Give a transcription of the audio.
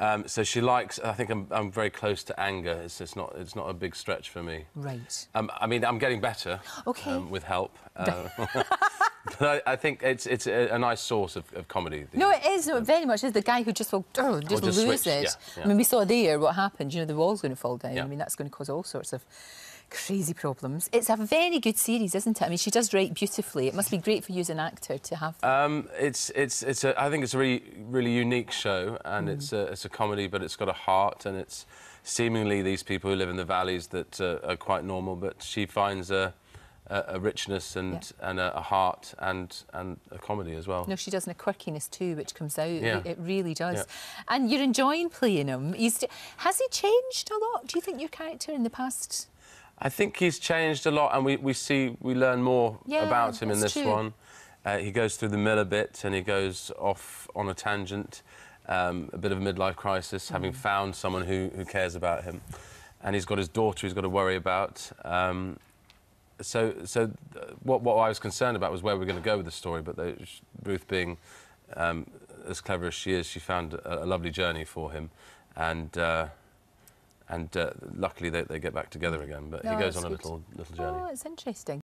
Um, so she likes. I think I'm, I'm very close to anger. It's, it's not. It's not a big stretch for me. Right. Um, I mean, I'm getting better. Okay. Um, with help. Uh, I, I think it's it's a, a nice source of, of comedy. the- No, it is. No, it very much is. The guy who just will oh, just, just lose it. yeah, yeah. I mean, we saw there what happened. You know, the wall's going to fall down. Yeah. I mean, that's going to cause all sorts of crazy problems. It's a very good series, isn't it? I mean, she does write beautifully. It must be great for you as an actor to have. Um, it's it's it's a, I think it's a really really unique show, and Mm. it's a it's a comedy, but it's got a heart, and it's seemingly these people who live in the valleys that uh, are quite normal, but she finds a a, a richness and Yeah. and a, a heart and and a comedy as well. no, she does, and a quirkiness too, which comes out. Yeah. It, it really does. Yeah. And you're enjoying playing him. He's, has he changed a lot? Do you think your character in the past? I think he's changed a lot, and we, we see we learn more Yeah, about him in this true. one. Uh, he goes through the mill a bit, and he goes off on a tangent, um, a bit of a midlife crisis, Mm. having found someone who, who cares about him, and he's got his daughter he's got to worry about. Um, so, so uh, what, what I was concerned about was where we're going to go with the story, but the, Ruth, being um, as clever as she is, she found a, a lovely journey for him, and. Uh, and uh, luckily they, they get back together again, but No, he goes on a little little journey. Oh, it's interesting.